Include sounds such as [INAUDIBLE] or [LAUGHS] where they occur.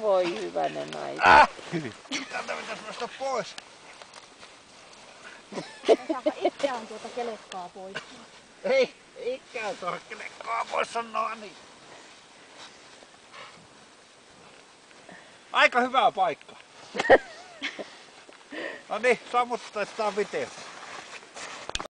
Voi hyvänen aika. Ah! Täältä pitäisi päästä pois. Saapa itseään tuota kelekkaa pois. Ei, ikään tuota kelekkaa pois sanoa niin. Aika hyvä paikka. [LAUGHS] No niin, sammutetaan video.